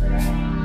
Bye.